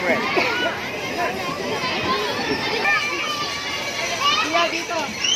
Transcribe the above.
correct. Iya.